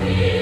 Yeah.